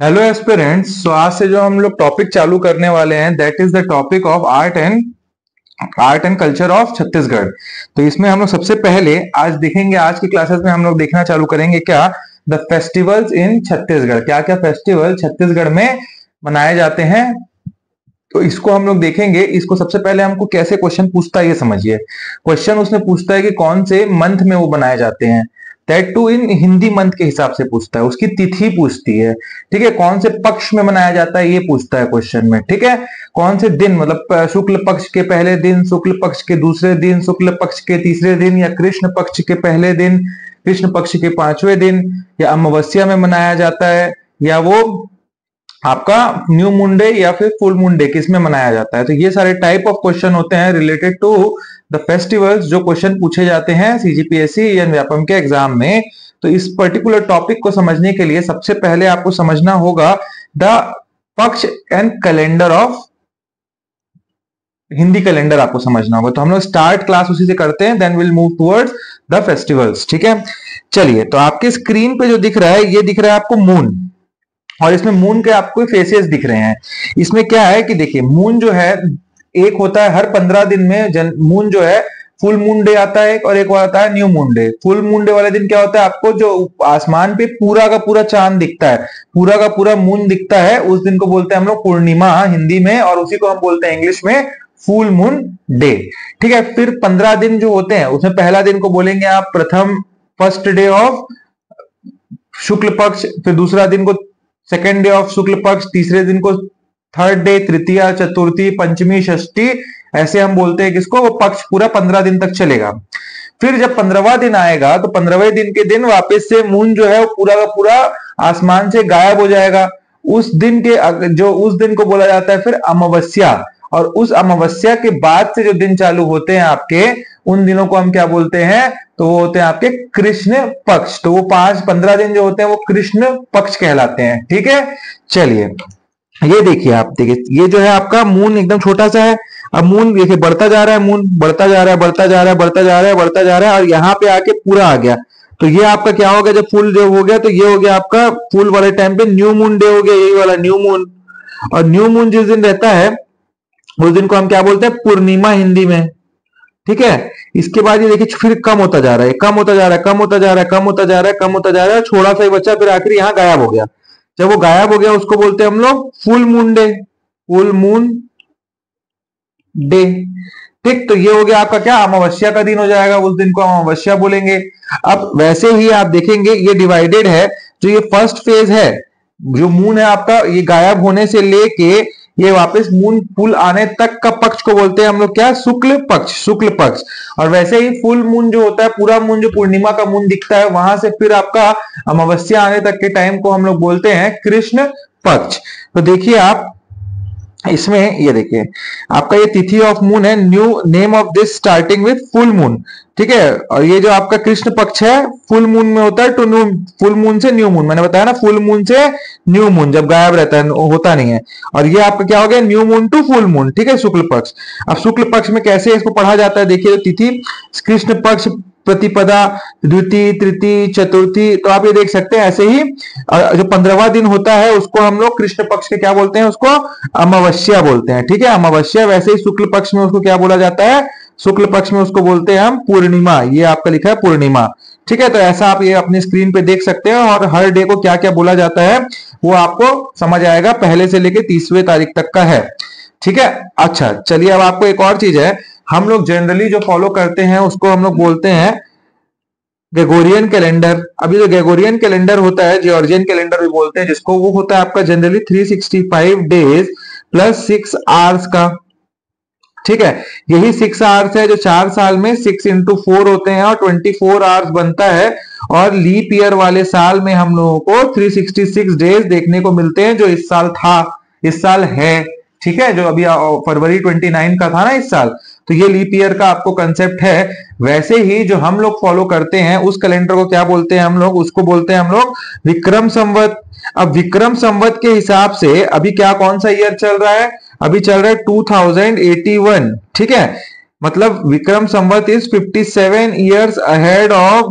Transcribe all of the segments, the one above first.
Hello aspirants सो आज से जो हम लोग टॉपिक चालू करने वाले हैं that is the topic of art and art and culture of Chhattisgarh तो इसमें हम लोग सबसे पहले आज देखेंगे, आज की क्लासेस में हम लोग देखना चालू करेंगे क्या? द फेस्टिवल्स इन छत्तीसगढ़ क्या क्या फेस्टिवल छत्तीसगढ़ में मनाए जाते हैं? तो इसको हम लोग देखेंगे। इसको सबसे पहले हमको कैसे क्वेश्चन पूछता है, ये समझिए। क्वेश्चन उसने पूछता है कि कौन से मंथ में वो बनाए जाते हैं। That too in Hindi month के हिसाब से पूछता है, उसकी तिथि पूछती है। ठीक है, कौन से पक्ष में मनाया जाता है, ये पूछता है क्वेश्चन में। ठीक है, कौन से दिन मतलब शुक्ल पक्ष के पहले दिन, शुक्ल पक्ष के दूसरे दिन, शुक्ल पक्ष के तीसरे दिन, या कृष्ण पक्ष के पहले दिन, कृष्ण पक्ष के पाँचवें दिन, या अमावस्या में मनाया जाता है, या वो आपका न्यू मुंडे या फिर फुल मुंडे किसमें मनाया जाता है? तो ये सारे टाइप ऑफ़ क्वेश्चन होते हैं रिलेटेड टू द फेस्टिवल्स जो क्वेश्चन पूछे जाते हैं सीजीपीएससी या व्यापम के एग्ज़ाम में। तो इस पर्टिकुलर टॉपिक को समझने के लिए सबसे पहले आपको समझना होगा the paksha and calendar of Hindi calendar आपको समझना होगा। तो हम लोग स्टार्ट क्लास उसी से करते हैं then will move towards the festivals ठीक है? चलिए तो आपके स्क्रीन पे जो दिख रहा है, ये दिख रहा है आपको मून और इसमें मून के आपको फेसेस दिख रहे हैं। इसमें क्या है कि देखिए मून जो है, एक होता है हर पंद्रह दिन में जन मून जो है फुल मून डे आता है और एक आता है new moon day full moon day वाले दिन क्या होता है, आपको जो आसमान पे पूरा का पूरा चाँद दिखता है, पूरा का पूरा मून दिखता है, उस दिन को बोलते हैं हम लोग पूर्णिमा हिंदी में, और उसी को हम बोलते हैं इंग्लिश में फुल मून डे ठीक है, फिर पंद्रह दिन जो होते हैं, उसमें पहला दिन को बोलेंगे आप प्रथम फ़र्स्ट डे ऑफ़ शुक्ल पक्ष, फिर दूसरा दिन को सेकेंड डे ऑफ़ शुक्ल पक्ष, तीसरे दिन को थर्ड डे तृतीय, चतुर्थी, पंचमी, षष्ठी, ऐसे हम बोलते हैं किसको वो पक्ष पूरा पंद्रह दिन तक चलेगा। फिर जब पंद्रहवा दिन आएगा तो पंद्रहवें दिन के दिन वापस से मून जो है वो पूरा का पूरा आसमान से गायब हो जाएगा। उस दिन के जो उस दिन को बोला जाता है फिर अमावस्या। और उस अमावस्या के बाद से जो दिन चालू होते हैं आपके, उन दिनों को हम क्या बोलते हैं? तो वो होते हैं आपके कृष्ण पक्ष। तो वो पाँच, पंद्रह दिन जो होते हैं वो कृष्ण पक्ष कहलाते हैं। ठीक है? चलिए, ये देखिए आप, देखिए, ये जो है आपका मून एकदम छोटा सा है। अब मून देखिए, बढ़ता जा रहा है मून बढ़ता जा रहा है, बढ़ता जा रहा है, बढ़ता जा रहा है, बढ़ता जा रहा है, और यहाँ पे आके पूरा आ गया। तो ये आपका क्या हो गया? जब फुल हो गया तो ये हो गया आपका फुल वाले टाइम पे न्यू मून डे हो गया, यही वाला न्यू मून और न्यू मून जिस दिन रहता है उस दिन को हम क्या बोलते हैं? पूर्णिमा हिंदी में। ठीक है? इसके बाद ये देखिए, फिर कम होता जा रहा है, कम होता जा रहा है, कम होता जा रहा है, कम होता जा रहा है, कम होता जा रहा है, छोड़ा सा ही बच्चा, फिर आखिर यहाँ गायब हो गया। जब वो गायब हो गया, उसको बोलते हैं हम लोग, full moon day. Full moon day. ठीक तो ये हो गया आपका क्या? अमावस्या का दिन हो जाएगा, उस दिन को अमावस्या बोलेंगे। अब वैसे ही आप देखेंगे, ये डिवाइडेड है, जो ये फ़र्स्ट फ़ेज़ है, जो मून है आपका, ये गायब होने से लेके ये वापस मून फुल आने तक का पक्ष को बोलते हैं हम लोग क्या? शुक्ल पक्ष शुक्ल पक्ष। और वैसे ही फुल मून जो होता है, पूरा मून जो पूर्णिमा का मून दिखता है, वहाँ से फिर आपका अमावस्या आने तक के टाइम को हम लोग बोलते हैं कृष्ण पक्ष। तो देखिए आप इसमें ये देखिए, आपका ये तिथि ऑफ़ मून है new name of this starting with full moon ठीक है? और ये जो आपका कृष्ण पक्ष है फुल मून में होता है टू न्यू फुल मून से न्यू मून मैंने बताया ना फुल मून से न्यू मून जब गायब रहता है, होता नहीं है। और ये आपका क्या हो गया new moon to full moon ठीक है, शुक्ल पक्ष। अब शुक्ल पक्ष में कैसे इसको पढ़ा जाता है, देखिए तिथि, कृष्ण पक्ष प्रतिपदा, द्वितीय, तृतीय, चतुर्थी तो आप ये देख सकते हैं, ऐसे ही जो पंद्रहवा दिन होता है, उसको हम लोग कृष्ण पक्ष के क्या बोलते हैं, उसको अमावस्या बोलते हैं, ठीक है? अमावस्या, वैसे ही शुक्ल पक्ष में उसको क्या बोला जाता है? शुक्ल पक्ष में उसको बोलते हैं हम पूर्णिमा, ये आपका लिखा है पूर्णिमा, ठीक है? तो ऐसा आप ये अपने स्क्रीन पे देख सकते हैं और हर डे को क्या क्या बोला जाता है, वो आपको समझ आएगा, पहले से लेके तीसवें तारीख तक का है, ठीक है? अच्छा चलिए अब आपको एक और चीज़ है हम लोग जनरली जो फॉलो करते हैं, उसको हम लोग बोलते हैं ग्रेगोरियन कैलेंडर अभी जो ग्रेगोरियन कैलेंडर होता है जॉर्जियन कैलेंडर भी बोलते हैं, जिसको वो होता है आपका generally 365 days plus six hours का। ठीक है? यही सिक्स आवर्स है, जो चार साल में सिक्स इंटू फोर होते हैं और ट्वेंटी फोर आवर्स बनता है और लीप ईयर वाले साल में हम लोगों को थ्री सिक्सटी सिक्स डेज़ देखने को मिलते हैं, जो इस साल था, इस साल है। ठीक है, जो अभी फरवरी ट्वेंटी नाइन का था ना इस साल तो ये लीप ईयर का आपको कंसेप्ट है। वैसे ही जो हम लोग फॉलो करते हैं, उस कैलेंडर को क्या बोलते हैं हम लोग? उसको बोलते हैं हम लोग विक्रम संवत। अब विक्रम संवत के हिसाब से अभी क्या, कौन सा ईयर चल रहा है? अभी चल रहा है 2081 ठीक है? मतलब Vikram Samvat is 57 years ahead of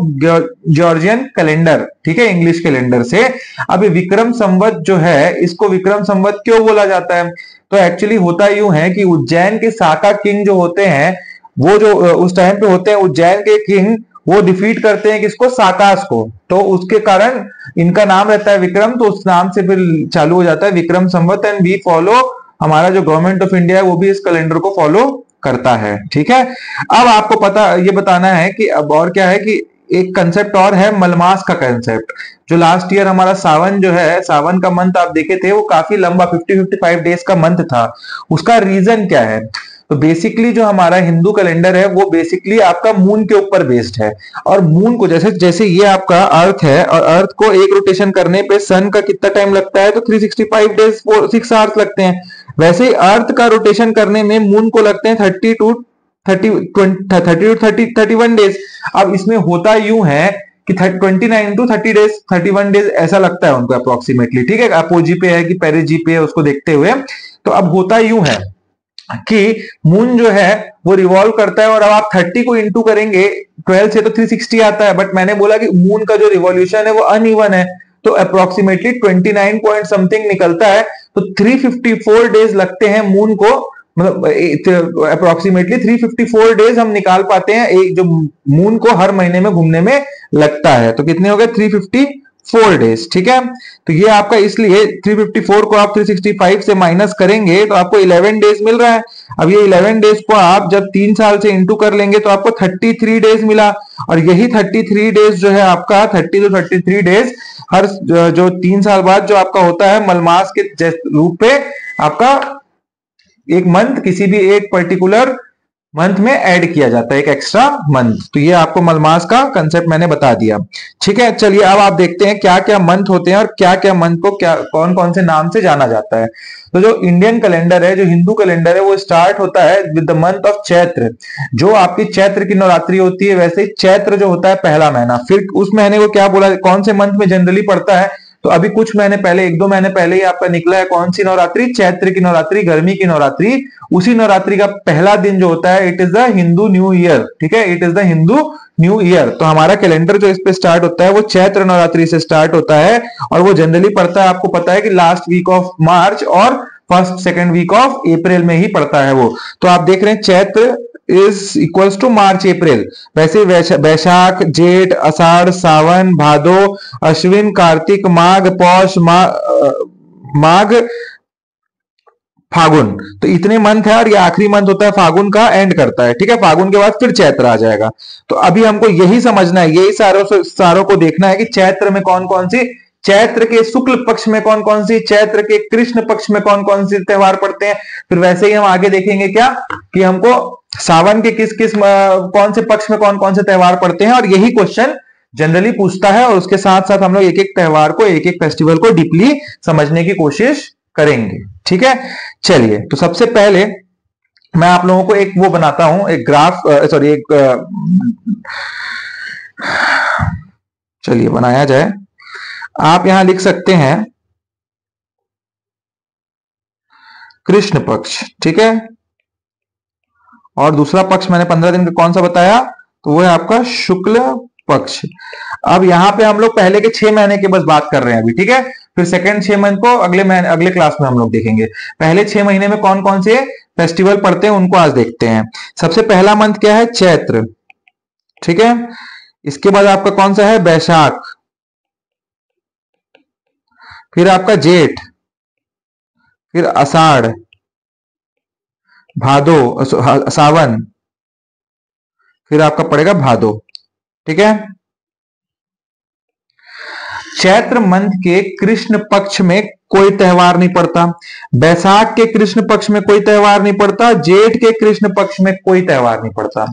Georgian calendar ठीक है? इंग्लिश कैलेंडर से। अभी विक्रम संवत जो है, इसको विक्रम संवत क्यों बोला जाता है? तो एक्चुअली होता यूँ है कि उज्जैन के साका किंग जो होते हैं, वो जो उस टाइम पे होते हैं, उज्जैन के किंग वो डिफीट करते हैं किसको? साकास को। तो उसके कारण इनका नाम रहता है विक्रम तो उस नाम से फिर चालू हो जाता है Vikram Samvat and we follow हमारा जो गवर्नमेंट ऑफ़ इंडिया है, वो भी इस कैलेंडर को फॉलो करता है। ठीक है? अब आपको पता, ये बताना है कि अब और क्या है कि एक कंसेप्ट और है, मलमास का कंसेप्ट जो लास्ट ईयर हमारा सावन जो है, सावन का मंथ आप देखे थे, वो काफ़ी लंबा 50 55 डेज़ का मंथ था। उसका रीजन क्या है? तो बेसिकली जो हमारा हिंदू कैलेंडर है, वो बेसिकली आपका मून के ऊपर बेस्ड है। और मून को जैसे जैसे ये आपका अर्थ है, और अर्थ को एक रोटेशन करने पे सन का कितना टाइम लगता है तो 365 डेज़ सिक्स आवर्स लगते हैं। वैसे अर्थ का रोटेशन करने में मून को लगते हैं thirty to thirty thirty to thirty thirty one days अब इसमें होता यूँ है कि twenty nine to thirty days thirty one days ऐसा लगता है उनको अप्रोक्सीमेटली ठीक है? अपोजी पे है कि पेरिस जी पे है, उसको देखते हुए। तो अब होता यूँ है कि मून जो है, वो रिवॉल्व करता है और अब आप 30 को इंटू करेंगे 12 से तो 360 आता है बट मैंने बोला कि मून का जो रिवॉल्यूशन है, वो अनइवन है। तो अप्रोक्सीमेटली 29 पॉइंट समथिंग निकलता है तो 354 डेज़ लगते हैं मून को मतलब अप्रोक्सीमेटली 354 डेज़ हम निकाल पाते हैं, एक जो मून को हर महीने में घूमने में लगता है। तो कितने हो गए? 354 डेज़ ठीक है? तो ये आपका इसलिए 354 को आप 365 से माइनस करेंगे तो आपको 11 डेज़ मिल रहा है। अब ये 11 डेज़ को आप जब तीन साल से इंटू कर लेंगे तो आपको 33 डेज़ मिला। और यही 33 डेज़ जो है आपका 30 टू 33 डेज़ हर, जो तीन साल बाद जो आपका होता है, मलमास के रूप पे आपका एक मंथ किसी भी एक पर्टिकुलर मंथ में ऐड किया जाता है, एक एक्स्ट्रा मंथ तो ये आपको मलमास का कंसेप्ट मैंने बता दिया। ठीक है, चलिए अब आप देखते हैं क्या क्या मंथ होते हैं और क्या क्या मंथ को क्या कौन कौन से नाम से जाना जाता है। तो जो इंडियन कैलेंडर है, जो हिंदू कैलेंडर है, वो स्टार्ट होता है with the month of Chaitra जो आपकी चैत्र की नवरात्रि होती है, वैसे चैत्र जो होता है पहला महीना। फिर उस महीने को क्या बोला, कौन से मंथ में जनरली पड़ता है? तो अभी कुछ महीने पहले, एक दो महीने पहले ही आपका निकला है कौन सी नवरात्रि? चैत्र की नवरात्रि, गर्मी की नवरात्रि। उसी नवरात्रि का पहला दिन जो होता है it is the Hindu new year ठीक है? It is the Hindu new year तो हमारा कैलेंडर जो इस पे स्टार्ट होता है, वो चैत्र नवरात्रि से स्टार्ट होता है और वो जनरली पड़ता है, आपको पता है कि लास्ट वीक ऑफ़ मार्च और first second week of April में ही पड़ता है वो। तो आप देख रहे हैं Chaitra is equals to March April वैसे वैशाख, जेठ अषाढ़ सावन, भादो, अश्विन, कार्तिक, माघ, पौष माघ, फागुन। तो इतने मंथ है और ये आखिरी मंथ होता है, फागुन का एंड करता है, ठीक है? फागुन के बाद फिर चैत्र आ जाएगा। तो अभी हमको यही समझना है, यही सारों सारों को देखना है कि चैत्र में कौन कौन सी, चैत्र के शुक्ल पक्ष में कौन कौन सी, चैत्र के कृष्ण पक्ष में कौन कौन से त्योहार पड़ते हैं? फिर वैसे ही हम आगे देखेंगे क्या? कि हमको सावन के किस किस कौन से पक्ष में कौन कौन से त्यौहार पड़ते हैं और यही क्वेश्चन जनरली पूछता है और उसके साथ साथ हम लोग एक एक त्यौहार को, एक एक फेस्टिवल को डीपली समझने की कोशिश करेंगे। ठीक है? चलिए तो सबसे पहले मैं आप लोगों को एक वो बनाता हूँ, एक ग्राफ सॉरी एक चलिए बनाया जाए। आप यहाँ लिख सकते हैं कृष्ण पक्ष, ठीक है? और दूसरा पक्ष मैंने पंद्रह दिन का कौन सा बताया? तो वो है आपका शुक्ल पक्ष। अब यहाँ पे हम लोग पहले के छह महीने के बस बात कर रहे हैं अभी, ठीक है? फिर सेकेंड छह मंथ को अगले महीने, अगले क्लास में हम लोग देखेंगे। पहले छह महीने में कौन कौन से फेस्टिवल पड़ते हैं, उनको आज देखते हैं। सबसे पहला मंथ क्या है? चैत्र, ठीक है? इसके बाद आपका कौन सा है? बैशाख फिर आपका जेठ। फिर अषाढ़ भादो सावन। फिर आपका पड़ेगा भादो, ठीक है? चैत्र मंथ के कृष्ण पक्ष में कोई त्योहार नहीं पड़ता। बैसाख के कृष्ण पक्ष में कोई त्योहार नहीं पड़ता। जेठ के कृष्ण पक्ष में कोई त्योहार नहीं पड़ता।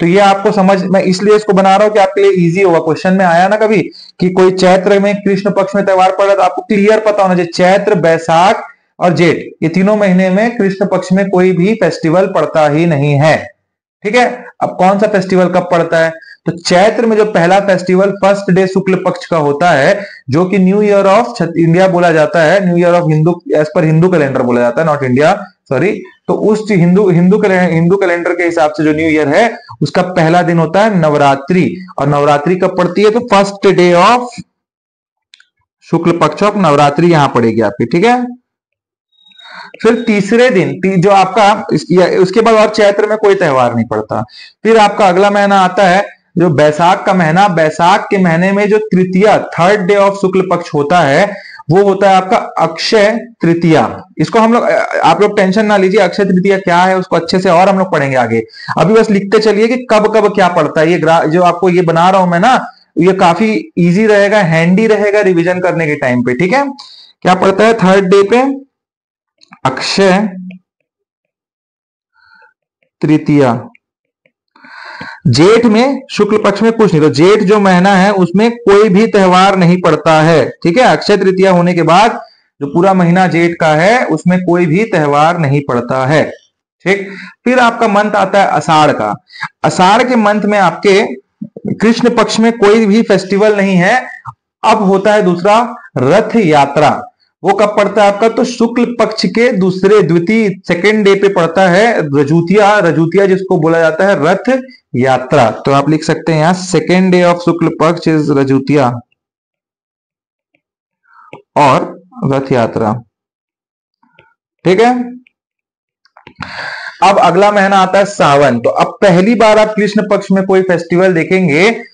तो ये आपको समझ, मैं इसलिए इसको बना रहा हूँ कि आपके लिए इजी होगा। क्वेश्चन में आया ना कभी कि कोई चैत्र में कृष्ण पक्ष में त्योहार पड़ रहा तो आपको क्लियर पता होना चाहिए। चैत्र, बैसाख और जेठ, ये तीनों महीने में कृष्ण पक्ष में कोई भी फेस्टिवल पड़ता ही नहीं है। ठीक है? अब कौन सा फेस्टिवल कब पड़ता है? तो चैत्र में जो पहला फेस्टिवल फ़र्स्ट डे शुक्ल पक्ष का होता है, जो कि न्यू ईयर ऑफ़ इंडिया बोला जाता है new year of Hindu as पर हिंदू कैलेंडर बोला जाता है नॉट इंडिया सॉरी तो उस हिंदू हिंदू हिंदू कैलेंडर के हिसाब से जो न्यू ईयर है, उसका पहला दिन होता है नवरात्रि। और नवरात्रि कब पड़ती है? तो फ़र्स्ट डे ऑफ़ शुक्ल पक्ष ऑफ़ नवरात्रि यहाँ पड़ेगी आपकी, ठीक है? फिर तीसरे दिन ती, जो आपका उसके बाद और चैत्र में कोई त्योहार नहीं पड़ता। फिर आपका अगला महीना आता है जो बैसाख का महीना बैसाख के महीने में जो तृतीया third day of shukla paksha होता है वो होता है आपका अक्षय तृतीया। इसको हम लोग आप लोग टेंशन ना लीजिए अक्षय तृतीया क्या है उसको अच्छे से और हम लोग पढ़ेंगे आगे। अभी बस लिखते चलिए कि कब कब क्या पड़ता है। ये जो आपको ये बना रहा हूँ मैं ना ये काफ़ी इजी रहेगा हैंडी रहेगा रिविजन करने के टाइम पे ठीक है? क्या पड़ता है थर्ड डे पे? अक्षय तृतीया। जेठ में शुक्ल पक्ष में कुछ नहीं तो जेठ जो महीना है, उसमें कोई भी त्योहार नहीं पड़ता है। ठीक है? अक्षय तृतीया होने के बाद जो पूरा महीना जेठ का है, उसमें कोई भी त्योहार नहीं पड़ता है। ठीक? फिर आपका मंथ आता है अषाढ़ का। अषाढ़ के मंथ में आपके कृष्ण पक्ष में कोई भी फेस्टिवल नहीं है। अब होता है दूसरा रथ यात्रा। वो कब पड़ता है आपका? तो शुक्ल पक्ष के दूसरे, द्वितीय सेकेंड डे पे पड़ता है रजूतिया। रजूतिया जिसको बोला जाता है रथ यात्रा। तो आप लिख सकते हैं यहाँ सेकेंड डे ऑफ़ शुक्ल पक्ष इज़ रजूतिया। और रथ यात्रा। ठीक है? अब अगला महीना आता है सावन। तो अब पहली बार आप कृष्ण पक्ष में कोई फेस्टिवल देखेंगे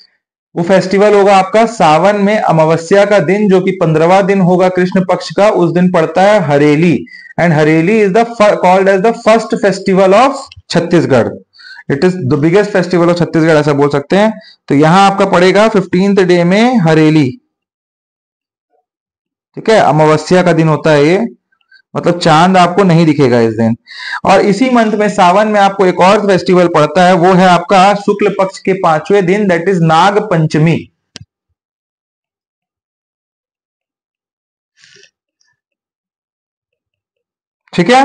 वो फेस्टिवल होगा आपका सावन में अमावस्या का दिन, जो कि पंद्रवा दिन होगा कृष्ण पक्ष का, उस दिन पड़ता है Hareli. And Hareli is the called as the first festival of Chhattisgarh. It is the biggest festival of Chhattisgarh, ऐसा बोल सकते हैं। तो यहाँ आपका पड़ेगा फिफ्टींथ डे में हरेली। ठीक है? अमावस्या का दिन होता है ये। मतलब चाँद आपको नहीं दिखेगा इस दिन। और इसी मंथ में, सावन में आपको एक और फेस्टिवल पड़ता है, वो है आपका शुक्ल पक्ष के पाँचवें दिन दैट इज़ नाग पंचमी ठीक है?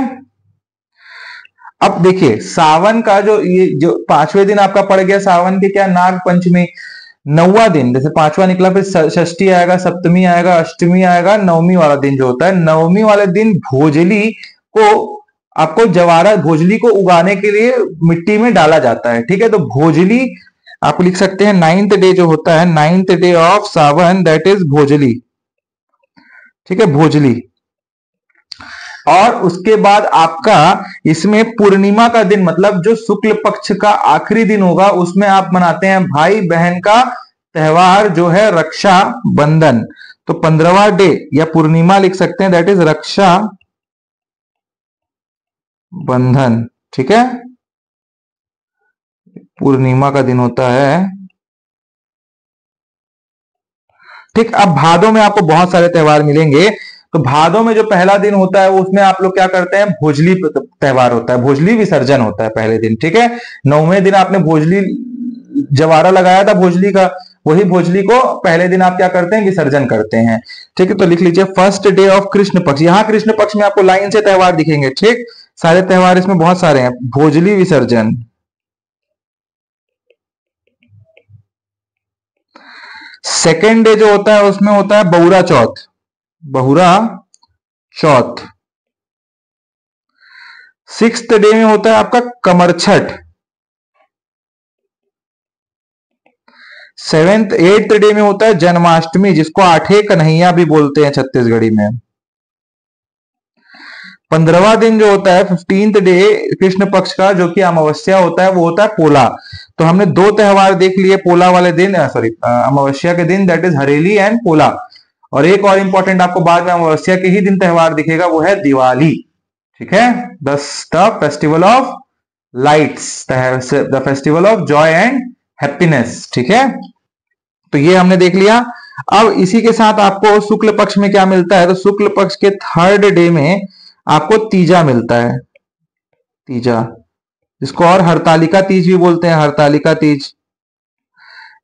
अब देखिए, सावन का जो ये, जो पाँचवें दिन आपका पड़ गया, सावन के क्या नाग पंचमी नौवा दिन, जैसे पांचवा निकला, फिर षष्ठी आएगा, सप्तमी आएगा, अष्टमी आएगा, नवमी वाला दिन जो होता है, नवमी वाले दिन भोजली को, आपको जवारा, भोजली को उगाने के लिए मिट्टी में डाला जाता है, ठीक है? तो भोजली, आप लिख सकते हैं नाइन्थ डे जो होता है ninth day of Sawan that is Bhojali, ठीक है? भोजली। और उसके बाद आपका इसमें पूर्णिमा का दिन मतलब जो शुक्ल पक्ष का आखिरी दिन होगा, उसमें आप मनाते हैं भाई बहन का त्यौहार जो है रक्षा बंधन। तो पंद्रवा डे या पूर्णिमा लिख सकते हैं दैट इज़ रक्षा बंधन, ठीक है? पूर्णिमा का दिन होता है। ठीक, अब भादों में आपको बहुत सारे त्यौहार मिलेंगे। तो भादों में जो पहला दिन होता है, उसमें आप लोग क्या करते हैं? भोजली त्यौहार होता है, भोजली विसर्जन होता है पहले दिन, ठीक है? नौवें दिन आपने भोजली जवारा लगाया था भोजली का, वही भोजली को पहले दिन आप क्या करते हैं? विसर्जन करते हैं, ठीक है? तो लिख लीजिए फ़र्स्ट डे ऑफ़ कृष्ण पक्ष यहाँ कृष्ण पक्ष में आपको लाइन से त्यौहार दिखेंगे, ठीक? सारे त्यौहार इसमें बहुत सारे हैं, भोजली विसर्जन। सेकेंड डे जो होता है, उसमें होता है बौरा चौथ। बहुरा चौथ। सिक्स डे में होता है आपका Kamar Chhath. Seventh eighth day में होता है जन्माष्टमी, जिसको आठे कन्हैया भी बोलते हैं छत्तीसगढ़ी में। पंद्रवा दिन जो होता है फिफ्टींथ डे कृष्ण पक्ष का जो कि अमावस्या होता है, वो होता है पोला। तो हमने दो त्योहार देख लिए, पोला वाले दिन सॉरी अमावस्या के दिन that is Hareli and Pola. और एक और इंपॉर्टेंट आपको बाद में अमावस्या के ही दिन त्योहार दिखेगा, वो है दिवाली। ठीक है? The festival of lights the festival of joy and happiness ठीक है? तो ये हमने देख लिया। अब इसी के साथ आपको शुक्ल पक्ष में क्या मिलता है? तो शुक्ल पक्ष के थर्ड डे में आपको तीजा मिलता है। तीजा, जिसको और हरतालिका तीज भी बोलते हैं। हरतालिका तीज।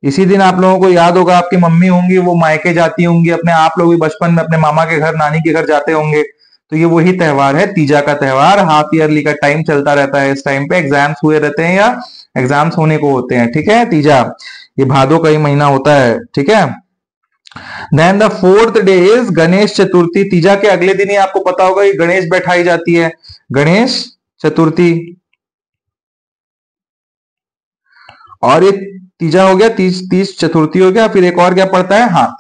इसी दिन आप लोगों को याद होगा, आपकी मम्मी होंगी, वो मायके जाती होंगी, अपने आप लोग भी बचपन में अपने मामा के घर, नानी के घर जाते होंगे। तो ये वही त्यौहार है, तीजा का त्यौहार। हाफ़ ईयरली का टाइम चलता रहता है इस टाइम पे। एग्ज़ाम्स हुए रहते हैं या एग्ज़ाम्स होने को होते हैं, ठीक है, तीजा? ये भादो का ही महीना होता है, ठीक है? Then the fourth day is Ganesh Chaturthi. Teeja के अगले दिन ही आपको पता होगा कि गणेश बैठाई जाती है। गणेश चतुर्थी। और ये तीजा हो गया, तीस तीस चतुर्थी हो गया, फिर एक और क्या पड़ता है हाँ।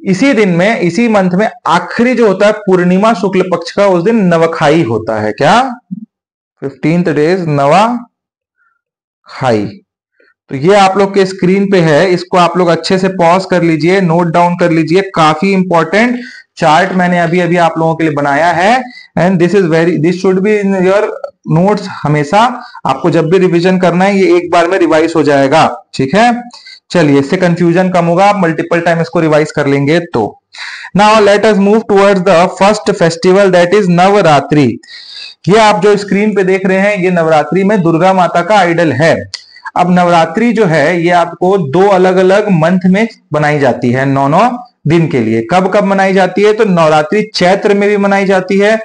इसी दिन में, इसी मंथ में आखिरी जो होता है, पूर्णिमा शुक्ल पक्ष का उस दिन नवखाई होता है, क्या? फिफ्टींथ डेज़ नवा खाई तो ये आप लोग के स्क्रीन पे है, इसको आप लोग अच्छे से पॉज कर लीजिए नोट डाउन कर लीजिए, काफ़ी इंपॉर्टेंट चार्ट मैंने अभी अभी आप लोगों के लिए बनाया है। And this is very this should be in your notes हमेशा। आपको जब भी रिवीजन करना है, ये एक बार में रिवाइज हो जाएगा। ठीक है? चलिए, इससे कंफ्यूजन कम होगा। आप मल्टीपल टाइम इसको रिवाइज कर लेंगे तो। Now let us move towards the first festival that is Navratri. ये आप जो स्क्रीन पे देख रहे हैं, ये नवरात्रि में दुर्गा माता का आइडल है। अब नवरात्रि जो है, ये आपको दो अलग अलग मंथ में बनाई जाती है। नौ नौ दिन के लिए। कब कब मनाई जाती है? तो नवरात्रि चैत्र में भी मनाई जाती है,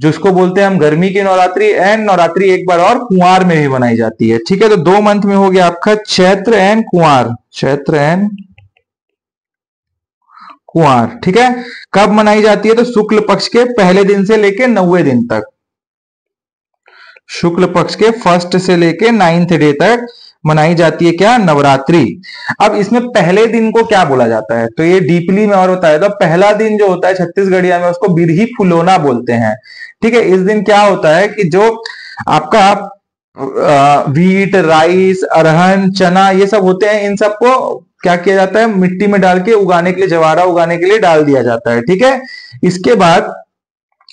जिसको बोलते हैं हम गर्मी की नवरात्रि एंड नवरात्रि एक बार और कुंवार में भी मनाई जाती है। ठीक है तो दो मंथ में हो गया आपका, चैत्र एंड कुंवार। चैत्र एंड कुंवार, ठीक है? कब मनाई जाती है? तो शुक्ल पक्ष के पहले दिन से लेके नौवे दिन तक। शुक्ल पक्ष के फ़र्स्ट से लेके नाइन्थ डे तक मनाई जाती है क्या? नवरात्रि। अब इसमें पहले दिन को क्या बोला जाता है? तो ये डीपली में और बताया तो पहला दिन जो होता है छत्तीसगढ़िया में, उसको बिरही फुलोना बोलते हैं। ठीक है, इस दिन क्या होता है कि जो आपका वीट, राइस, अरहन, चना, ये सब होते हैं, इन सबको क्या किया जाता है? मिट्टी में डाल के उगाने के लिए, जवारा उगाने के लिए डाल दिया जाता है। ठीक है, इसके बाद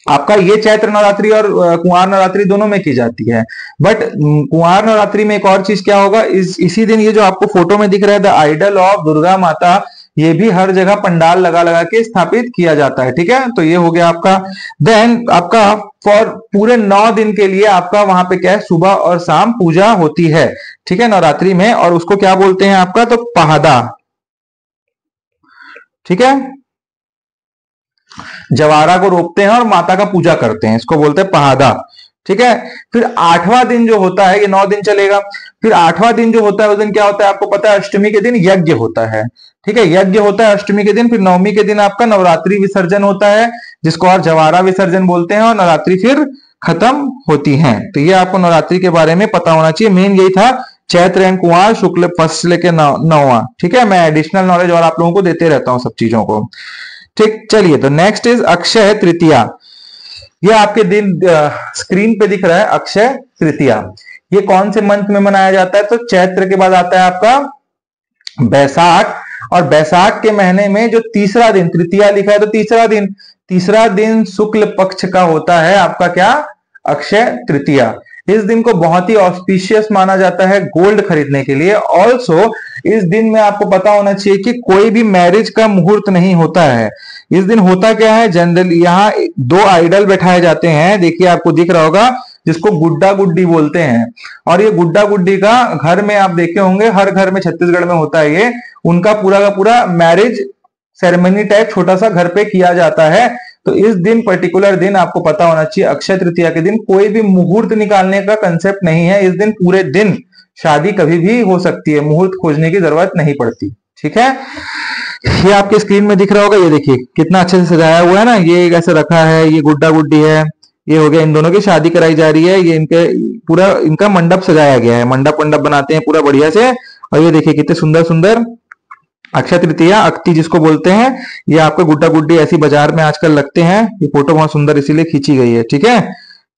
आपका ये चैत्र नवरात्रि और कुंवार नवरात्रि दोनों में की जाती है। बट कुंवार नवरात्रि में एक और चीज़ क्या होगा? इस, इसी दिन ये जो आपको फ़ोटो में दिख रहा है द आइडल ऑफ़ दुर्गा माता, ये भी हर जगह पंडाल लगा लगा के स्थापित किया जाता है, ठीक है? तो ये हो गया आपका। देन आपका फॉर पूरे नौ दिन के लिए आपका वहाँ पे क्या है? सुबह और शाम पूजा होती है, ठीक है? नवरात्रि में, और उसको क्या बोलते हैं आपका? तो पहादा, ठीक है? जवारा को रोपते हैं और माता का पूजा करते हैं, इसको बोलते हैं पहादा। ठीक है? फिर आठवां दिन जो होता है, ये नौ दिन चलेगा। फिर आठवां दिन जो होता है, उस दिन क्या होता है आपको पता है? अष्टमी के दिन यज्ञ होता है। ठीक है? यज्ञ होता है अष्टमी के दिन, फिर नवमी के दिन आपका नवरात्रि विसर्जन होता है, जिसको और जवारा विसर्जन बोलते हैं, और नवरात्रि फिर खत्म होती है। तो ये आपको नवरात्रि के बारे में पता होना चाहिए। मेन यही था, चैत्र एंड कुमार शुक्ल फ़र्स्ट लेके नौवा। ठीक है? मैं एडिशनल नॉलेज और आप लोगों को देते रहता हूँ सब चीज़ों को। ठीक, चलिए तो नेक्स्ट इज़ अक्षय तृतीया। ये आपके दिन स्क्रीन पे दिख रहा है, अक्षय तृतीया। ये कौन से मंथ में मनाया जाता है? तो चैत्र के बाद आता है आपका बैसाख। और बैसाख के महीने में जो तीसरा दिन, तृतीया लिखा है तो तीसरा दिन तीसरा दिन शुक्ल पक्ष का होता है आपका क्या? अक्षय तृतीया। इस दिन को बहुत ही ऑस्पिशियस माना जाता है गोल्ड खरीदने के लिए। ऑल्सो इस दिन में आपको पता होना चाहिए कि कोई भी मैरिज का मुहूर्त नहीं होता है। इस दिन होता क्या है? जनरली यहाँ दो आइडल बैठाए जाते हैं। देखिए, आपको दिख रहा होगा, जिसको गुड्डा गुड्डी बोलते हैं। और ये गुड्डा गुड्डी का घर में आप देखे होंगे, हर घर में छत्तीसगढ़ में होता है ये। उनका पूरा का पूरा मैरिज सेरेमनी टाइप छोटा सा घर पे किया जाता है। तो इस दिन पर्टिकुलर दिन आपको पता होना चाहिए, अक्षय तृतीया के दिन कोई भी मुहूर्त निकालने का कंसेप्ट नहीं है। इस दिन पूरे दिन शादी कभी भी हो सकती है। मुहूर्त खोजने की ज़रूरत नहीं पड़ती। ठीक है? ये आपके स्क्रीन में दिख रहा होगा। ये देखिए, कितना अच्छे से सजाया हुआ है ना। ये ऐसे रखा है, ये गुड्डा गुड्डी है, ये हो गया, इन दोनों की शादी कराई जा रही है। ये इनके, पूरा इनका मंडप सजाया गया है। मंडप मंडप बनाते हैं पूरा बढ़िया से। और ये देखिए कितने सुंदर सुंदर अक्षय तृतीया, अक्ति जिसको बोलते हैं, ये आपको गुड्डा गुड्डी ऐसी बाज़ार में आजकल लगते हैं, ये फ़ोटो बहुत सुंदर इसीलिए खींची गई है, ठीक है?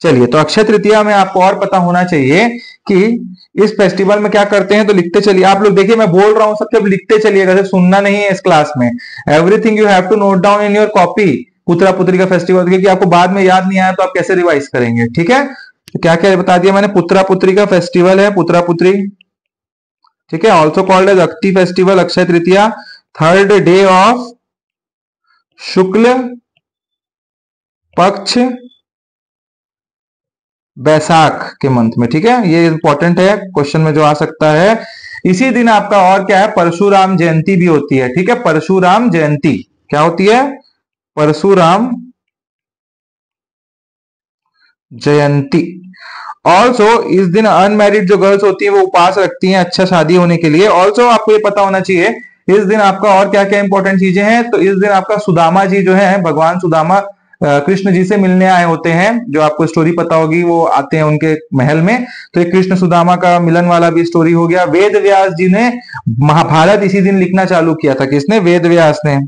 चलिए तो अक्षय तृतीया में आपको और पता होना चाहिए कि इस फेस्टिवल में क्या करते हैं तो लिखते चलिए। आप लोग देखिए, मैं बोल रहा हूँ सबके लिखते चलिएगा सिर्फ़ सुनना नहीं है इस क्लास में। Everything you have to note down in your copy पुत्रा पुत्री का फेस्टिवल क्योंकि आपको बाद में याद नहीं आया तो आप कैसे रिवाइज करेंगे, ठीक है? तो क्या क्या बता दिया मैंने? पुत्रा पुत्री का फेस्टिवल है पुत्रा पुत्री ठीक है also called as Akti festival Akshaya Tritiya third day of shukla paksha Baisakh के मंथ में, ठीक है? ये इंपॉर्टेंट है क्वेश्चन में जो आ सकता है। इसी दिन आपका और क्या है? परशुराम जयंती भी होती है, ठीक है? परशुराम जयंती क्या होती है? परशुराम जयंती ऑल्सो इस दिन अनमेरिड जो गर्ल्स होती है, वो उपास रखती हैं अच्छा शादी होने के लिए। ऑल्सो आपको ये पता होना चाहिए, इस दिन आपका और क्या क्या इंपॉर्टेंट चीज़ें हैं? तो इस दिन आपका सुदामा जी जो है, भगवान सुदामा कृष्ण जी से मिलने आए होते हैं, जो आपको स्टोरी पता होगी, वो आते हैं उनके महल में। तो एक कृष्ण सुदामा का मिलन वाला भी स्टोरी हो गया। वेद व्यास जी ने महाभारत इसी दिन लिखना चालू किया था। किसने? वेद व्यास ने।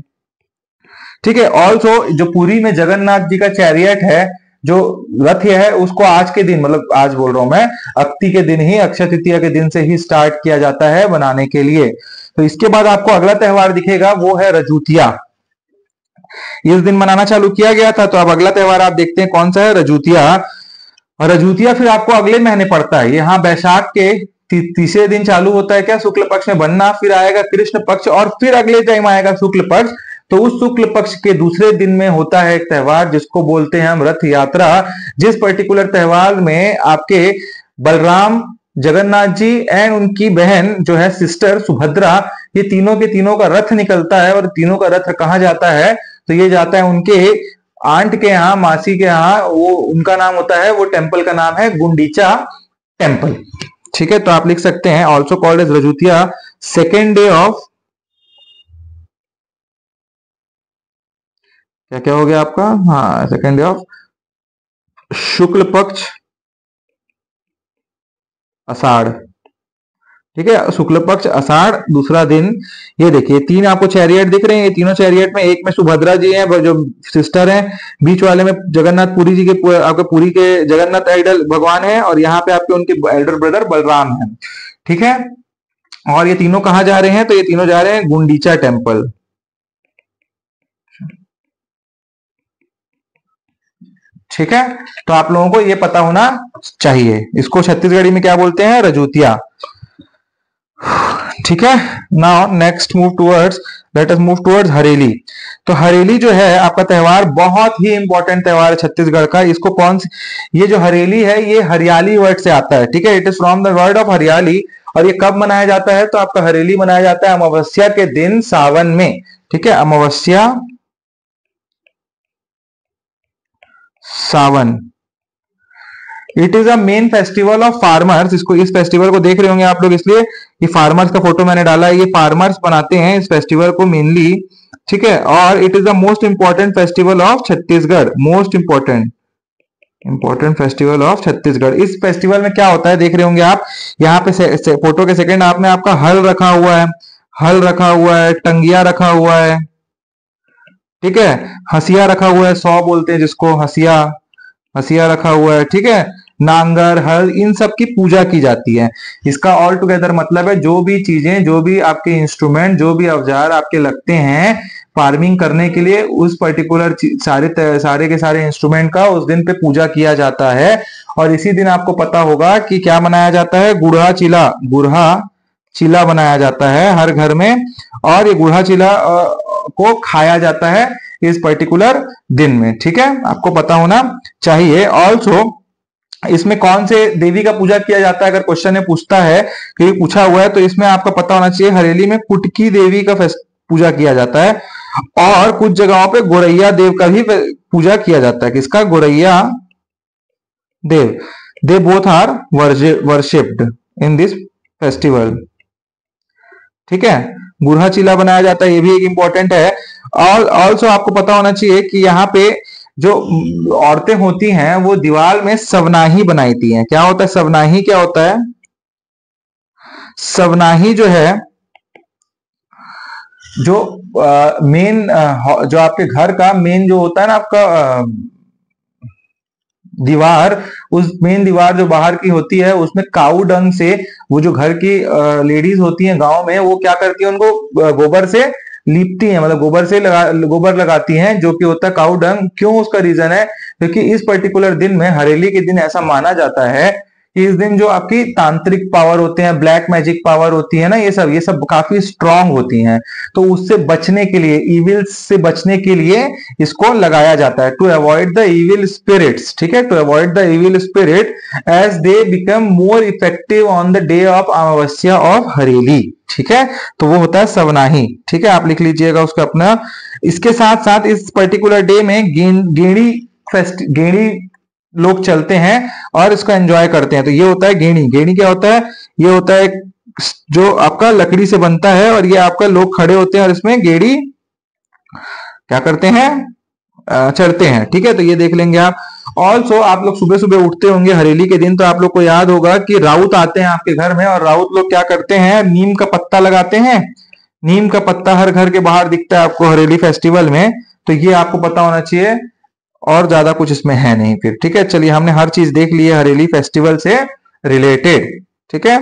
ठीक है ऑल्सो जो पुरी में जगन्नाथ जी का चैरियट है जो रथ है, उसको आज के दिन मतलब आज बोल रहा हूँ मैं, अक्ति के दिन ही, अक्षय तृतीया के दिन से ही स्टार्ट किया जाता है बनाने के लिए। तो इसके बाद आपको अगला त्योहार दिखेगा, वो है रजूतिया। इस दिन मनाना चालू किया गया था तो अब अगला त्योहार आप देखते हैं कौन सा है, रजूतिया। रजूतिया फिर आपको अगले महीने पड़ता है। यहाँ बैशाख के तीसरे दिन चालू होता है क्या? शुक्ल पक्ष में बनना, फिर आएगा कृष्ण पक्ष, और फिर अगले टाइम आएगा शुक्ल पक्ष। तो उस शुक्ल पक्ष के दूसरे दिन में होता है एक त्यौहार, जिसको बोलते हैं हम रथ यात्रा। जिस पर्टिकुलर त्योहार में आपके बलराम, जगन्नाथ जी एंड उनकी बहन जो है सिस्टर सुभद्रा, ये तीनों के तीनों का रथ निकलता है और तीनों का रथ कहा जाता है? तो ये जाता है उनके आंट के यहाँ, मासी के यहाँ, वो उनका नाम होता है, वो टेंपल का नाम है गुंडीचा टेंपल ठीक है तो आप लिख सकते हैं also called as Rajutiya second day of क्या क्या हो गया आपका? हाँ सेकेंड डे ऑफ़ शुक्ल पक्ष अषाढ़ ठीक है, शुक्ल पक्ष अषाढ़ दूसरा दिन। ये देखिए, तीन आपको चैरियट दिख रहे हैं। ये तीनों चैरियट में, एक में सुभद्रा जी हैं, जो सिस्टर हैं। बीच वाले में जगन्नाथ पुरी जी के, आपके पुरी के जगन्नाथ आइडल भगवान है और यहाँ पे आपके उनके एल्डर ब्रदर बलराम है। ठीक है? और ये तीनों कहा जा रहे हैं? तो ये तीनों जा रहे हैं गुंडीचा टेंपल ठीक है? तो आप लोगों को ये पता होना चाहिए। इसको छत्तीसगढ़ी में क्या बोलते हैं? रजूतिया। ठीक है? Now next move towards let us move towards Hareli तो हरेली जो है, आपका त्योहार बहुत ही इंपॉर्टेंट त्योहार है छत्तीसगढ़ का। इसको कौन ये जो हरेली है, ये हरियाली वर्ड से आता है। ठीक है? It is from the word of hariyali और ये कब मनाया जाता है? तो आपका हरेली मनाया जाता है अमावस्या के दिन सावन में। ठीक है? अमावस्या Sawan. It is a main festival of farmers इसको इस फेस्टिवल को देख रहे होंगे आप लोग इसलिए ये फार्मर्स का फ़ोटो मैंने डाला है ये फार्मर्स बनाते हैं इस फेस्टिवल को मेनली ठीक है? और it is the most important festival of Chhattisgarh most important important festival of Chhattisgarh. इस फेस्टिवल में क्या होता है देख रहे होंगे आप यहाँ पे से, से, फ़ोटो के सेकंड आपने आपका हल रखा हुआ है हल रखा हुआ है टंगिया रखा हुआ है ठीक है? हसिया रखा हुआ है, सौ बोलते हैं जिसको, हसिया हसिया रखा हुआ है, ठीक है? नांगर हल इन सब की पूजा की जाती है। इसका ऑल टुगेदर मतलब है, जो भी चीज़ें, जो भी आपके इंस्ट्रूमेंट जो भी औज़ार आपके लगते हैं फ़ार्मिंग करने के लिए, उस पर्टिकुलर सारे सारे के सारे इंस्ट्रूमेंट का उस दिन पे पूजा किया जाता है। और इसी दिन आपको पता होगा कि क्या मनाया जाता है? गुड़हा चिला गुड़हा चिला बनाया जाता है हर घर में। और ये गुड़हा चिला को खाया जाता है इस पर्टिकुलर दिन में, ठीक है? आपको पता होना चाहिए। ऑल्सो इसमें कौन से देवी का पूजा किया जाता है? अगर क्वेश्चन में पूछता है, कि पूछा हुआ है तो इसमें आपका पता होना चाहिए, हरेली में कुटकी देवी का पूजा किया जाता है। और कुछ जगहों पे गोरैया देव का भी पूजा किया जाता है। किसका? Goraiya Dev. They both are worshipped in this festival ठीक है? गुरहा चिला बनाया जाता है, ये भी एक इंपॉर्टेंट है। और ऑल्सो आपको पता होना चाहिए कि यहाँ पे जो औरतें होती हैं, वो दीवार में सवनाही बनाई हैं। क्या होता है? सवनाही क्या होता है? सवनाही जो है, जो मेन जो आपके घर का मेन जो होता है ना आपका दीवार, उस मेन दीवार जो बाहर की होती है, उसमें काऊ डंग से वो जो घर की लेडीज़ होती हैं गाँव में, वो क्या करती है, उनको गोबर से लीपती है मतलब गोबर से लगा, गोबर लगाती हैं, जो कि होता है काऊ डंग। क्यों उसका रीजन है? क्योंकि इस पर्टिकुलर दिन में हरेली के दिन ऐसा माना जाता है इस दिन जो आपकी तांत्रिक पावर होते हैं ब्लैक मैजिक पावर होती है ना, ये सब ये सब काफ़ी स्ट्रांग होती हैं। तो उससे बचने के लिए इविल से बचने के लिए इसको लगाया जाता है। To avoid the evil spirits ठीक है? To avoid the evil spirit as they become more effective on the day of amavasya of Hareli ठीक है? तो वो होता है सवनाही ठीक है? आप लिख लीजिएगा उसका अपना। इसके साथ साथ इस पर्टिकुलर डे में गेड़ी गेड़ी लोग चलते हैं और इसको एंजॉय करते हैं। तो ये होता है गेणी। गेणी क्या होता है? ये होता है जो आपका लकड़ी से बनता है और ये आपका लोग खड़े होते हैं और इसमें गेड़ी क्या करते हैं? चढ़ते हैं। ठीक है? तो ये देख लेंगे आप। ऑल्सो आप लोग सुबह सुबह उठते होंगे हरेली के दिन तो आप लोग को याद होगा कि राउत आते हैं आपके घर में और राउत लोग क्या करते हैं? नीम का पत्ता लगाते हैं। नीम का पत्ता हर घर के बाहर दिखता है आपको हरेली फेस्टिवल में। तो ये आपको पता होना चाहिए और ज़्यादा कुछ इसमें है नहीं फिर, ठीक है? चलिए, हमने हर चीज़ देख ली है, हरेली फेस्टिवल से रिलेटेड ठीक है?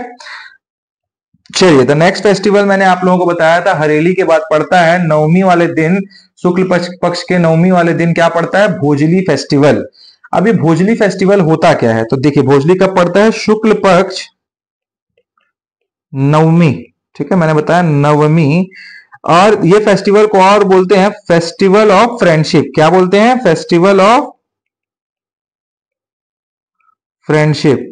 चलिए द नेक्स्ट फेस्टिवल मैंने आप लोगों को बताया था, हरेली के बाद पड़ता है, नवमी वाले दिन, शुक्ल पक्ष के नवमी वाले दिन क्या पड़ता है? भोजली फेस्टिवल अब ये भोजली फेस्टिवल होता क्या है? तो देखिए, भोजली कब पड़ता है? शुक्ल पक्ष नवमी, ठीक है? मैंने बताया नवमी और ये फेस्टिवल को और बोलते हैं फेस्टिवल ऑफ़ फ्रेंडशिप क्या बोलते हैं? फेस्टिवल ऑफ़ फ्रेंडशिप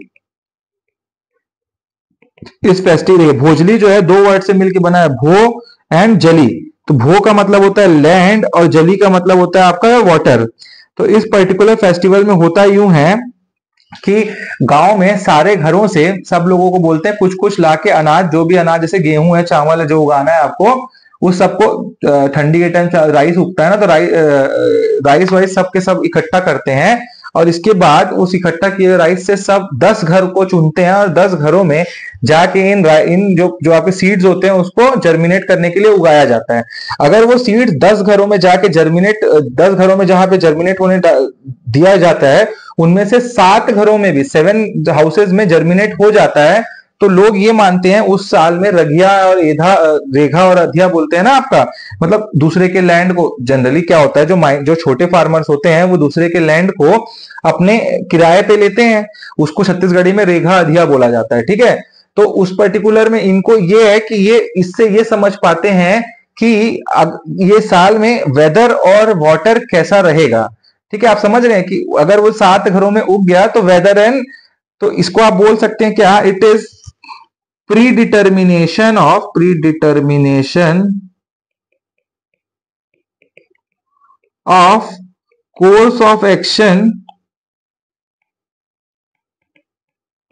इस फेस्टिवल भोजली जो है, दो वर्ड से मिलकर बना है, भो एंड जली। तो भो का मतलब होता है लैंड और जली का मतलब होता है आपका वाटर तो इस पर्टिकुलर फेस्टिवल में होता यूँ है कि गाँव में सारे घरों से सब लोगों को बोलते हैं कुछ कुछ लाके अनाज, जो भी अनाज, जैसे गेहूँ है, चावल है, जो उगाना है आपको उस सबको ठंडी के टाइम राइस उगता है ना तो राइस राइस वाइस सबके सब इकट्ठा करते हैं और इसके बाद उस इकट्ठा किए राइस से सब दस घर को चुनते हैं और दस घरों में जाके इन इन जो जो आपके सीड्स होते हैं उसको जर्मिनेट करने के लिए उगाया जाता है। अगर वो सीड्स दस घरों में जाके जर्मिनेट दस घरों में जहाँ पे जर्मिनेट होने दिया जाता है, उनमें से सात घरों में भी सेवन हाउसेज में जर्मिनेट हो जाता है तो लोग ये मानते हैं, उस साल में रघिया और एधा, रेखा और अधिया बोलते हैं ना आपका? मतलब दूसरे के लैंड को जनरली क्या होता है, जो जो छोटे फार्मर्स होते हैं, वो दूसरे के लैंड को अपने किराए पे लेते हैं। उसको छत्तीसगढ़ी में रेघा अधिया बोला जाता है, ठीक है? तो उस पर्टिकुलर में इनको ये है कि ये, इससे ये समझ पाते हैं कि ये साल में वेदर और वाटर कैसा रहेगा। ठीक है, आप समझ रहे हैं कि अगर वो सात घरों में उग गया तो वेदर एंड तो इसको आप बोल सकते हैं क्या? It is predetermination of predetermination of course of action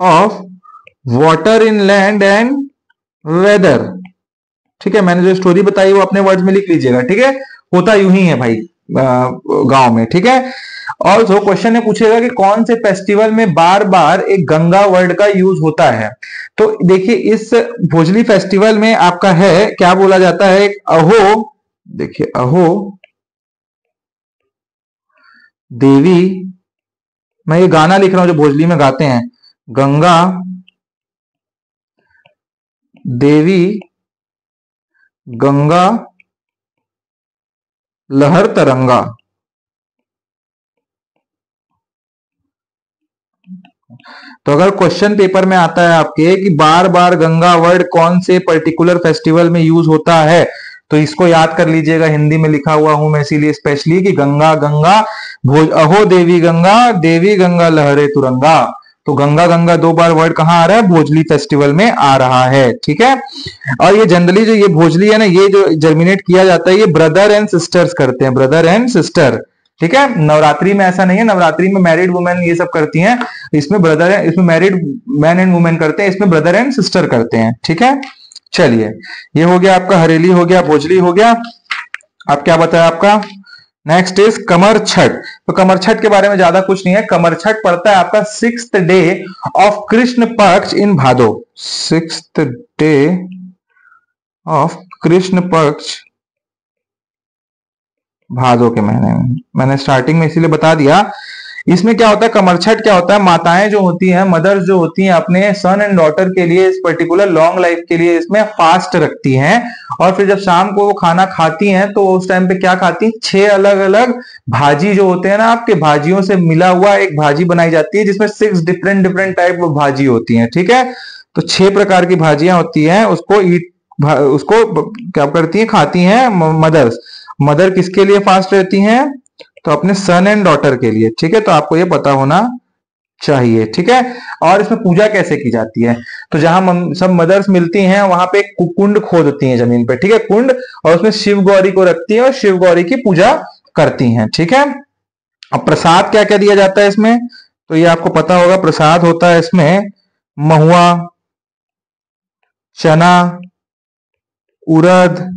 of water in land and weather ठीक है मैंने जो स्टोरी बताई वो अपने वर्ड्स में लिख लीजिएगा ठीक है होता यूँ ही है भाई गाँव में ठीक है ऑल्सो क्वेश्चन ने पूछेगा कि कौन से फेस्टिवल में बार बार एक गंगा वर्ड का यूज़ होता है? तो देखिए, इस भोजली फेस्टिवल में आपका है, क्या बोला जाता है? अहो, देखिए, अहो, देवी, मैं ये गाना लिख रहा हूँ जो भोजली में गाते हैं। गंगा, देवी, गंगा, लहर तरंगा। तो अगर क्वेश्चन पेपर में आता है आपके कि बार बार गंगा वर्ड कौन से पर्टिकुलर फेस्टिवल में यूज़ होता है तो इसको याद कर लीजिएगा, हिंदी में लिखा हुआ हूँ मैं इसीलिए स्पेशली कि गंगा गंगा, भोज, अहो देवी गंगा देवी गंगा लहरे तुरंगा। तो गंगा गंगा दो बार वर्ड कहाँ आ रहा है? भोजली फेस्टिवल में आ रहा है, ठीक है? और ये जनरली जो ये भोजली है ना, ये जो जर्मिनेट किया जाता है, ये ब्रदर एंड सिस्टर्स करते हैं ब्रदर एंड सिस्टर ठीक है? नवरात्रि में ऐसा नहीं है। नवरात्रि में मैरिड वुमेन ये सब करती हैं। इसमें ब्रदर है, इसमें मैरिड मैन एंड वुमेन करते हैं, इसमें ब्रदर एंड सिस्टर करते हैं। ठीक है? चलिए, ये हो गया आपका हरेली, हो गया भोजली, हो गया। अब क्या बताया आपका? Next is Kamar Chhath. तो कमर छठ के बारे में ज़्यादा कुछ नहीं है। कमर छठ पड़ता है आपका six day of Krishna Paksha in Bhado. Six day of Krishna Paksha Bhado के महीने में। मैंने स्टार्टिंग में इसीलिए बता दिया। इसमें क्या होता है कमरछठ क्या होता है? माताएँ जो होती हैं मदर्स जो होती हैं, अपने सन एंड डॉटर के लिए इस पर्टिकुलर लॉन्ग लाइफ के लिए इसमें फास्ट रखती हैं। और फिर जब शाम को वो खाना खाती हैं तो उस टाइम पे क्या खाती हैं? छह अलग अलग भाजी जो होते हैं ना आपके, भाजियों से मिला हुआ एक भाजी बनाई जाती है, जिसमें six different different type of bhaji होती है, ठीक है? तो छह प्रकार की भाजियाँ होती है, उसको ईट उसको क्या करती है? खाती हैं मदर्स मदर किसके लिए फास्ट रहती हैं? तो अपने सन एंड डॉटर के लिए, ठीक है? तो आपको ये पता होना चाहिए, ठीक है? और इसमें पूजा कैसे की जाती है? तो जहाँ सब मदर्स मिलती हैं, वहाँ पे कुंड खोदती हैं ज़मीन पे, ठीक है? कुंड, और उसमें शिव गौरी को रखती है और शिव गौरी की पूजा करती हैं, ठीक है? अब प्रसाद क्या क्या दिया जाता है इसमें? तो ये आपको पता होगा, प्रसाद होता है इसमें महुआ, चना उड़द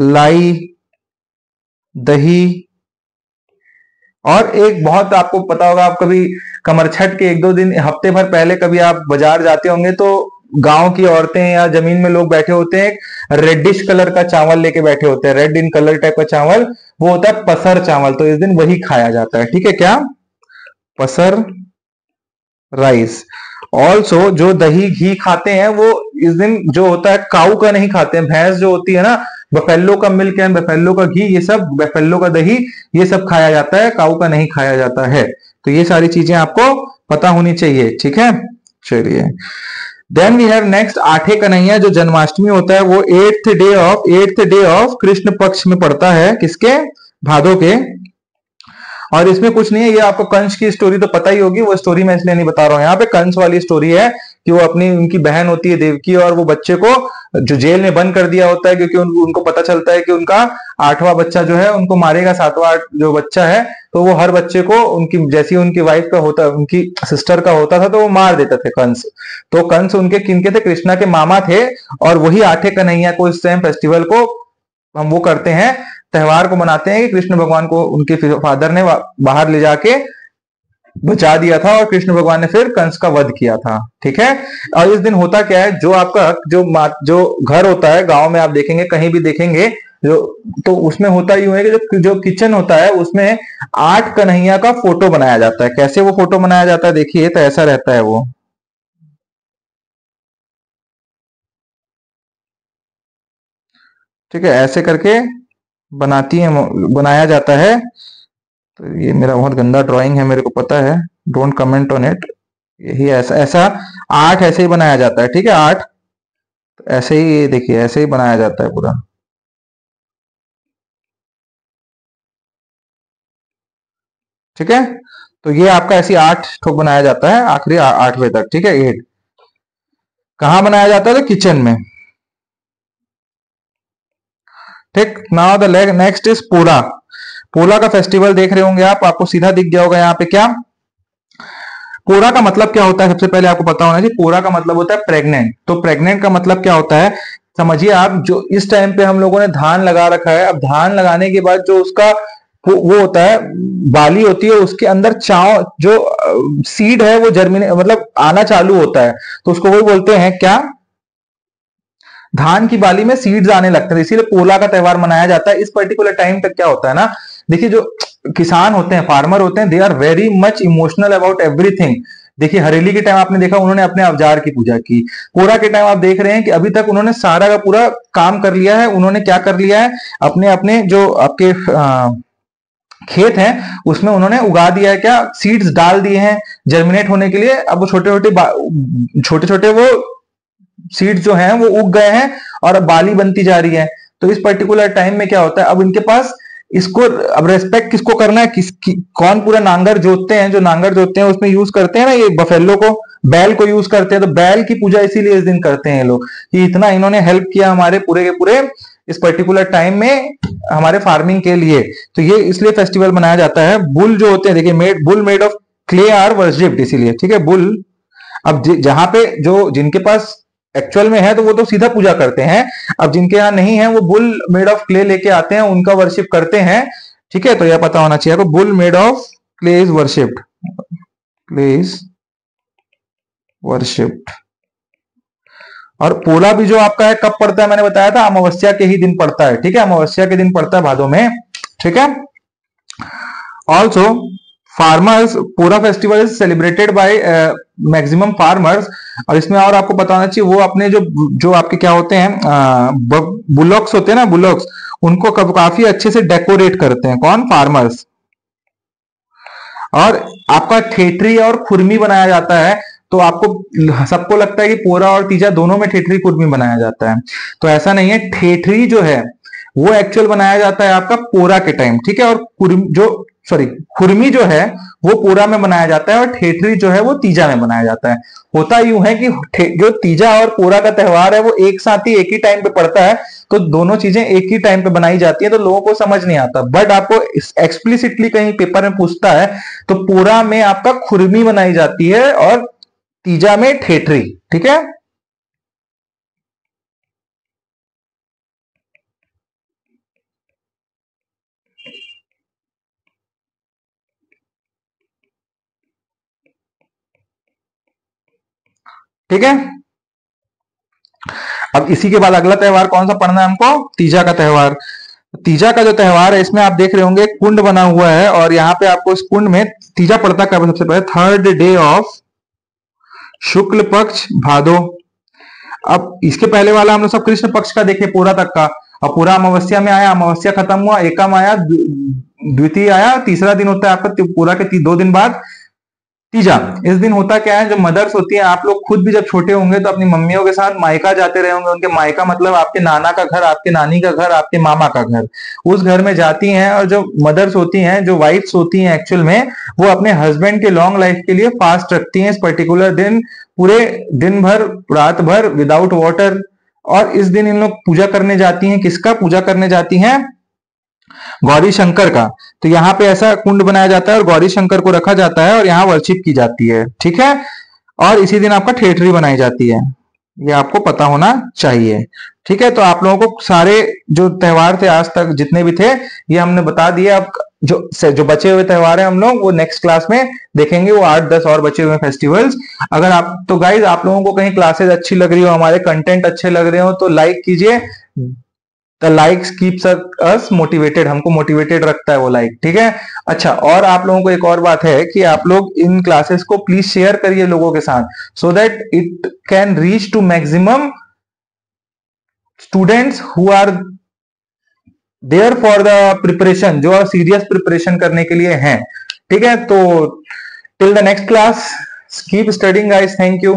लाई, दही और एक बहुत आपको पता होगा, आप कभी कमर छठ के एक दो दिन, हफ़्ते भर पहले कभी आप बाज़ार जाते होंगे तो गाँव की औरतें या ज़मीन में लोग बैठे होते हैं रेडिश कलर का चावल लेके बैठे होते हैं रेड इन कलर टाइप का चावल, वो होता है पसर चावल तो इस दिन वही खाया जाता है, ठीक है क्या? पसर राइस ऑल्सो जो दही घी खाते हैं, वो इस दिन जो होता है, काऊ का नहीं खाते हैं भैंस जो होती है ना बफेल्लो का मिल्क एंड बफेलो का घी, ये सब, बफेलो का दही, ये सब खाया जाता है, काऊ का नहीं खाया जाता है। तो ये सारी चीज़ें आपको पता होनी चाहिए, ठीक है? चलिए। देन वी हैव नेक्स्ट आठे कन्हैया जो जन्माष्टमी होता है, वो eighth day of eighth day of Krishna paksha में पड़ता है, किसके? भादो के और इसमें कुछ नहीं है ये आपको कंस की स्टोरी तो पता ही होगी वो स्टोरी मैं इसलिए नहीं बता रहा हूँ। यहाँ पे कंस वाली स्टोरी है कि वो अपनी उनकी बहन होती है देवकी और वो बच्चे को जो जेल में बंद कर दिया होता है क्योंकि उन, उनको पता चलता है कि उनका आठवां बच्चा जो है उनको मारेगा सातवां जो बच्चा है तो वो हर बच्चे को उनकी जैसी उनकी वाइफ का होता उनकी सिस्टर का होता था तो वो मार देते थे कंस। तो कंस उनके किनके थे? कृष्णा के मामा थे और वही आठे कन्हैया को इस टाइम फेस्टिवल को हम वो करते हैं त्योहार को मनाते हैं कि कृष्ण भगवान को उनके फादर ने बाहर ले जाके बचा दिया था और कृष्ण भगवान ने फिर कंस का वध किया था। ठीक है? और इस दिन होता क्या है? जो आपका, जो जो घर होता है, गाँव में आप देखेंगे, कहीं भी देखेंगे, जो तो उसमें होता ही है कि जो जो किचन होता है, उसमें आठ कन्हैया का फ़ोटो बनाया जाता है। कैसे वो फ़ोटो बनाया जाता है? देखिए तो ऐसा रहता है वो। ठीक है? ऐसे करके बनाती है बनाया जाता है। तो ये मेरा बहुत गंदा ड्राइंग है, मेरे को पता है। डोंट कमेंट ऑन इट यही ऐसा ऐसा आठ ऐसे ही बनाया जाता है, ठीक है, आर्ट? तो ऐसे ही, देखिए, ऐसे ही बनाया जाता है पूरा। ठीक है? तो ये आपका ऐसी आठ ठोक बनाया जाता है, आखिरी आठवें तक, ठीक है एट कहा बनाया जाता है? तो किचन में। ठीक now the next is Pola Pola का फेस्टिवल देख रहे होंगे आप, आपको सीधा दिख गया होगा यहाँ पे क्या? पोरा का मतलब क्या होता है? सबसे पहले आपको पता होना चाहिए पोरा का मतलब होता है प्रेग्नेंट तो प्रेग्नेंट का मतलब क्या होता है? समझिए आप, जो इस टाइम पे हम लोगों ने धान लगा रखा है, अब धान लगाने के बाद जो उसका वो होता है, बाली होती है, उसके अंदर चाव, जो सीड है, वो जर्मिने मतलब आना चालू होता है। तो उसको वही बोलते हैं क्या? धान की बाली में सीड्स आने लगते हैं, इसीलिए पोला का त्यौहार मनाया जाता है। इस पर्टिकुलर टाइम तक क्या होता है ना, देखिए जो किसान होते हैं फार्मर होते हैं they are very much emotional about everything देखिए, हरेली के टाइम आपने देखा, उन्होंने अपने अवजार की पूजा की। कोरा के टाइम आप देख रहे हैं कि अभी तक उन्होंने सारा का पूरा काम कर लिया है, उन्होंने क्या कर लिया है अपने अपने जो आपके खेत हैं, उसमें उन्होंने उगा दिया है क्या सीड्स डाल दिए हैं जर्मिनेट होने के लिए। अब वो छोटे छोटे छोटे छोटे वो सीड्स जो है वो उग गए हैं और अब बाली बनती जा रही है। तो इस पर्टिकुलर टाइम में क्या होता है? अब इनके पास इसको अब रेस्पेक्ट किसको करना है? किस कि, कौन पूरा नांगर जोतते हैं? जो नांगर जोतते हैं उसमें यूज़ करते हैं ना ये बफेलो को? बैल को यूज़ करते हैं। तो बैल की पूजा इसीलिए इस दिन करते हैं लोग कि इतना इन्होंने हेल्प किया हमारे पूरे के पूरे इस पर्टिकुलर टाइम में हमारे फ़ार्मिंग के लिए। तो ये इसलिए फेस्टिवल मनाया जाता है। बुल जो होते हैं देखिए made bull made of clay are worshipped इसीलिए ठीक है? बुल अब जहाँ पे जो जिनके पास एक्चुअल में है तो वो तो सीधा पूजा करते हैं। अब जिनके यहाँ नहीं है, वो बुल मेड ऑफ़ क्ले लेके आते हैं, उनका वर्शिप करते हैं। ठीक है? तो यह पता होना चाहिए। Bull made of clay is worshipped clay is worshipped और पोला भी जो आपका है, कब पड़ता है? मैंने बताया था, अमावस्या के ही दिन पड़ता है। ठीक है? अमावस्या के दिन पड़ता है भादों में। ठीक है? ऑल्सो फार्मर्स पूरा festival is celebrated by maximum farmers और इसमें और आपको बताना चाहिए, वो अपने जो जो आपके क्या होते हैं बुलॉक्स होते हैं ना बुलॉक्स उनको काफ़ी अच्छे से डेकोरेट करते हैं। कौन? फार्मर्स और आपका ठेठरी और खुरमी बनाया जाता है तो आपको सबको लगता है कि पोरा और तीजा दोनों में ठेठरी, खुरमी बनाया जाता है। तो ऐसा नहीं है, ठेठरी जो है, वो एक्चुअल बनाया जाता है आपका पोरा के टाइम ठीक है? और जो सॉरी खुरमी जो है, वो पूरा में बनाया जाता है और ठेठरी जो है, वो तीजा में बनाया जाता है। होता यूँ है कि जो तीजा और पूरा का त्यौहार है, वो एक साथ ही एक ही टाइम पे पड़ता है तो दोनों चीज़ें एक ही टाइम पे बनाई जाती है तो लोगों को समझ नहीं आता। बट आपको एक्सप्लिसिटली कहीं पेपर में पूछता है तो पूरा में आपका खुरमी बनाई जाती है और तीजा में ठेठरी, ठीक है? ठीक है? अब इसी के बाद अगला त्यौहार कौन सा पढ़ना है हमको? तीजा का त्यौहार। तीजा का जो त्योहार है, इसमें आप देख रहे होंगे, कुंड बना हुआ है और यहाँ पे आपको इस कुंड में तीजा पड़ता कब सबसे पहले। थर्ड डे ऑफ़ शुक्ल पक्ष, भादो। अब इसके पहले वाला हम लोग सब कृष्ण पक्ष का देखे, पूरा तक का। और पूरा अमावस्या में आया, अमावस्या खत्म हुआ, एकम आया द्वितीय आया, तीसरा दिन होता है आपका पूरा के दो दिन बाद। तीजा, इस दिन होता क्या है जो मदर्स होती है, आप लोग खुद भी जब छोटे होंगे तो अपनी मम्मियों के साथ मायका जाते रहे होंगे, उनके मायका मतलब आपके नाना का घर, आपके नानी का घर, आपके मामा का घर, उस घर में जाती हैं और जो मदर्स होती हैं, जो वाइफ्स होती हैं एक्चुअल में, वो अपने हस्बैंड के लॉन्ग लाइफ के लिए फास्ट रखती हैं, इस पर्टिकुलर दिन, पूरे दिन भर, रात भर विदाउट वाटर और इस दिन इन लोग पूजा करने जाती हैं, किसका पूजा करने जाती हैं? गौरी शंकर का। तो यहाँ पे ऐसा कुंड बनाया जाता है और गौरी शंकर को रखा जाता है और यहाँ वर्शिप की जाती है, ठीक है? और इसी दिन आपका ठेठरी बनाई जाती है। ये आपको पता होना चाहिए, ठीक है? तो आप लोगों को सारे जो त्योहार थे आज तक, जितने भी थे, ये हमने बता दिए। अब जो जो बचे हुए त्योहार है हम लोग, वो नेक्स्ट क्लास में देखेंगे। वो आठ, दस और बचे हुए फेस्टिवल्स अगर आप तो गाइज़ आप लोगों को कहीं क्लासेस अच्छी लग रही हो, हमारे कंटेंट अच्छे लग रहे हो तो लाइक कीजिए। The likes keeps us motivated हमको मोटिवेटेड रखता है वो लाइक ठीक है? अच्छा और आप लोगों को एक और बात है कि आप लोग इन क्लासेस को प्लीज़ शेयर करिए लोगों के साथ so that it can reach to maximum students who are there for the preparation जो सीरियस प्रिपरेशन करने के लिए हैं, ठीक है? तो till the next class keep studying guys thank you